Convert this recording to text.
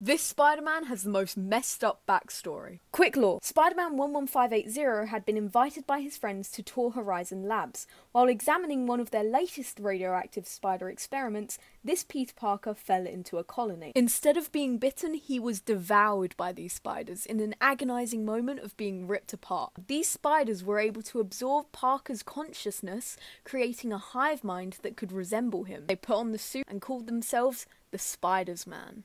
This Spider Man has the most messed up backstory. Quick lore Spider Man 11580 had been invited by his friends to tour Horizon Labs. While examining one of their latest radioactive spider experiments, this Peter Parker fell into a colony. Instead of being bitten, he was devoured by these spiders in an agonizing moment of being ripped apart. These spiders were able to absorb Parker's consciousness, creating a hive mind that could resemble him. They put on the suit and called themselves the Spiders Man.